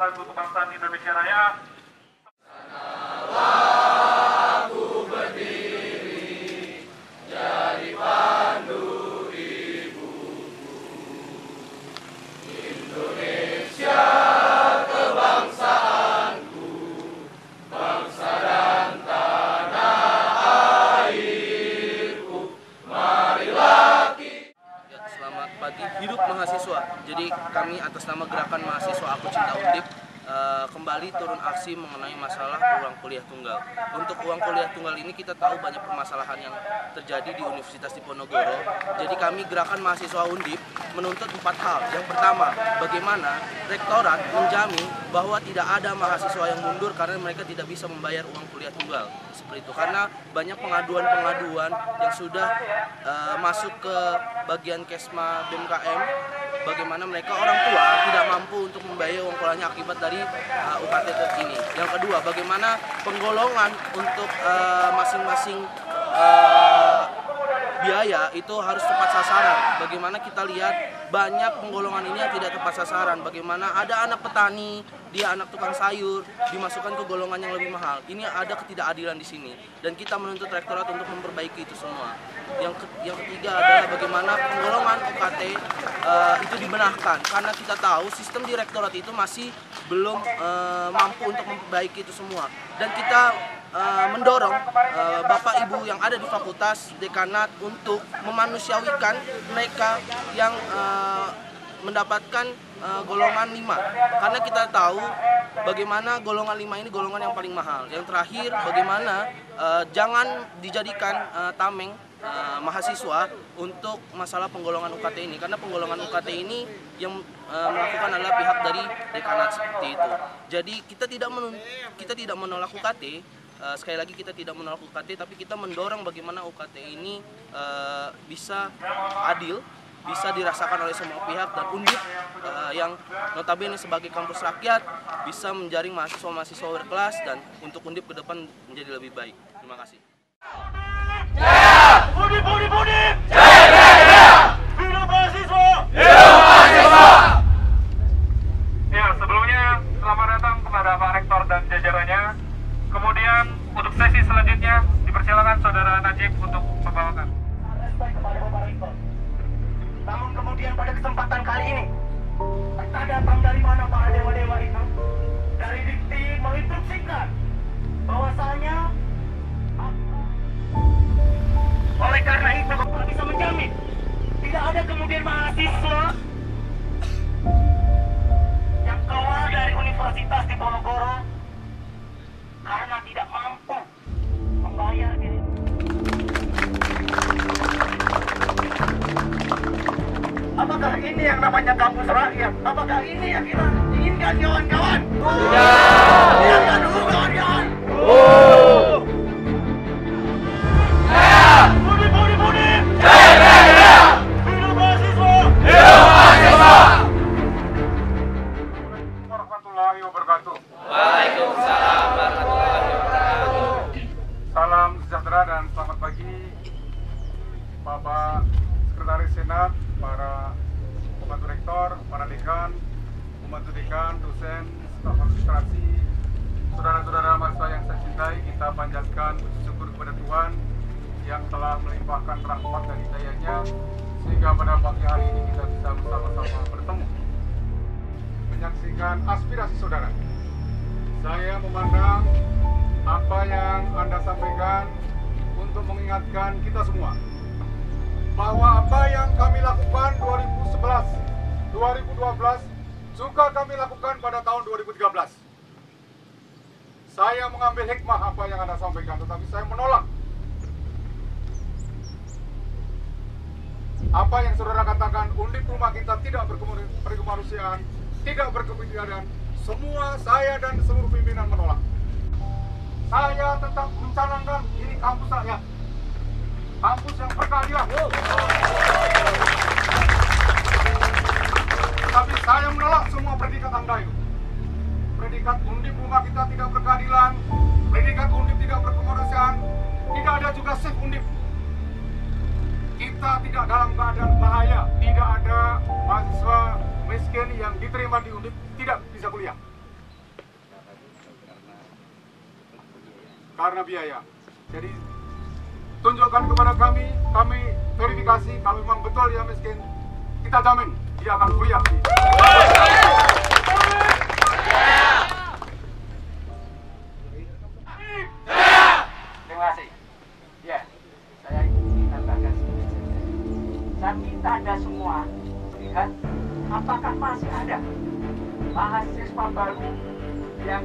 lagu kebangsaan Indonesia Raya. Aksi mengenai masalah uang kuliah tunggal. Untuk uang kuliah tunggal ini kita tahu banyak permasalahan yang terjadi di Universitas Diponegoro. Jadi kami Gerakan Mahasiswa Undip menuntut empat hal. Yang pertama, bagaimana rektorat menjamin bahwa tidak ada mahasiswa yang mundur karena mereka tidak bisa membayar uang kuliah tunggal seperti itu. Karena banyak pengaduan-pengaduan yang sudah eh, masuk ke bagian Kesma BMKM bagaimana mereka orang tua tidak mampu untuk membayar uang kuliahnya akibat dari uh, UKT ini. Yang kedua, bagaimana penggolongan untuk uh, masing-masing uh, biaya itu harus tepat sasaran. Bagaimana kita lihat banyak penggolongan ini yang tidak tepat sasaran. Bagaimana ada anak petani, dia anak tukang sayur, dimasukkan ke golongan yang lebih mahal. Ini ada ketidakadilan di sini. Dan kita menuntut rektorat untuk memperbaiki itu semua. Yang, ke- yang ketiga adalah bagaimana penggolongan UKT eh, itu dibenahkan. Karena kita tahu sistem di rektorat itu masih belum eh, mampu untuk memperbaiki itu semua. Dan kita eh, mendorong eh, bapak ibu yang ada di fakultas dekanat untuk memanusiawikan mereka yang eh, mendapatkan eh, golongan 5 karena kita tahu bagaimana golongan 5 ini golongan yang paling mahal. Yang terakhir bagaimana eh, jangan dijadikan eh, tameng eh, mahasiswa untuk masalah penggolongan UKT ini. Karena penggolongan UKT ini yang eh, melakukan adalah pihak dari dekanat seperti itu. Jadi kita tidak kita tidak menolak UKT Eh, sekali lagi kita tidak menolak UKT tapi kita mendorong bagaimana UKT ini eh, bisa adil bisa dirasakan oleh semua pihak dan undip eh, yang notabene sebagai kampus rakyat bisa menjaring mahasiswa-mahasiswa berkelas dan untuk undip ke depan menjadi lebih baik. Terima kasih. Budi, Budi, Budi! Karena itu Bapak bisa menjamin tidak ada kemudian mahasiswa yang keluar dari Universitas di Ponorogo karena tidak mampu membayar diri Apakah ini yang namanya kampus rakyat? Apakah ini yang kita inginkan kawan-kawan? Ya! Warahmatullahi wabarakatuh. Waalaikumsalam warahmatullahi wabarakatuh. Salam sejahtera dan selamat pagi Bapak Sekretaris Senat, para pembantu rektor, para dekan, pembantu dekan, dosen, staf administrasi, saudara-saudara mahasiswa yang saya cintai, kita panjatkan puji syukur kepada Tuhan yang telah melimpahkan rahmat dan menyaksikan aspirasi saudara. Saya memandang apa yang Anda sampaikan untuk mengingatkan kita semua bahwa apa yang kami lakukan 2011, 2012 juga kami lakukan pada tahun 2013. Saya mengambil hikmah apa yang Anda sampaikan, tetapi saya menolak apa yang saudara katakan undip rumah kita tidak berkemanusiaan, tidak berkepikiran, semua saya dan seluruh pimpinan menolak. Saya tetap mencanangkan ini kampus saya, kampus yang berkeadilan. Tapi saya menolak semua predikat Anda itu. Predikat undip rumah kita tidak berkeadilan, predikat undip tidak berkemanusiaan, tidak ada juga safe undip kita tidak dalam keadaan bahaya. Tidak ada mahasiswa miskin diterima di Undip tidak bisa kuliah. Karena biaya. Jadi tunjukkan kepada kami, kami verifikasi kalau memang betul dia miskin, kita jamin dia akan kuliah. Terima kasih. Ya, kita ada semua melihat apakah masih ada mahasiswa baru yang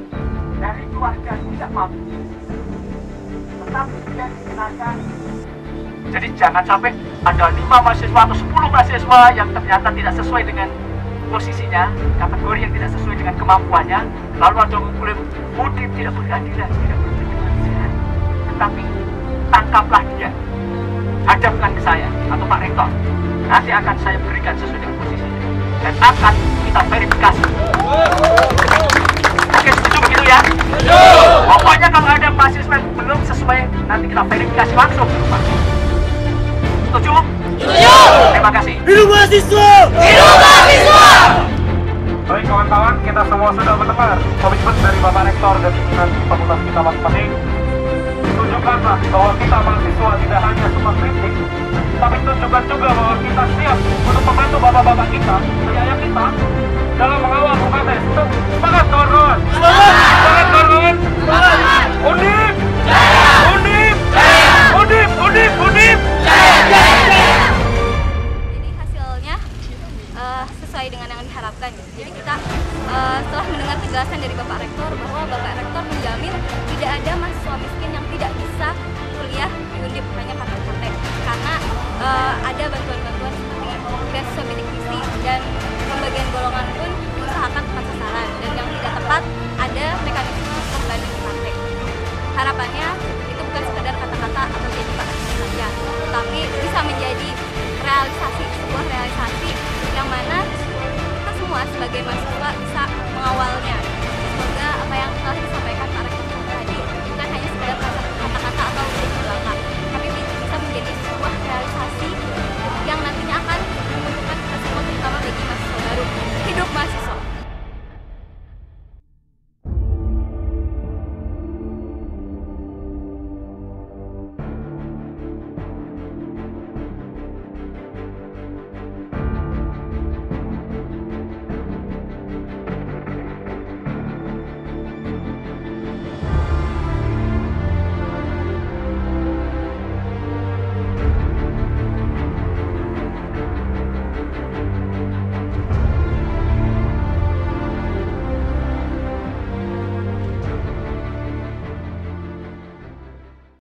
dari keluarga tidak mampu, tetapi dia digunakan. Jadi jangan sampai ada lima mahasiswa atau 10 mahasiswa yang ternyata tidak sesuai dengan posisinya, kategori yang tidak sesuai dengan kemampuannya, lalu ada ngumpulin Udip tidak berkeadilan, tidak tetapi tangkaplah dia hadapkan ke saya atau Pak Rektor. Nanti akan saya berikan sesuai dengan dan akan kita verifikasi oke setuju begitu ya pokoknya kalau ada mahasiswa yang belum sesuai nanti kita verifikasi langsung Pak setuju? setuju terima kasih Hidup mahasiswa! Hidup mahasiswa! Eh, setelah mendengar kejelasan dari Bapak Rektor bahwa Bapak Rektor menjamin tidak ada mahasiswa miskin yang tidak bisa kuliah di Undip hanya karena kontek karena eh, ada bantuan-bantuan seperti beasiswa bidik misi dan pembagian golongan pun diusahakan tepat sasaran dan yang tidak tepat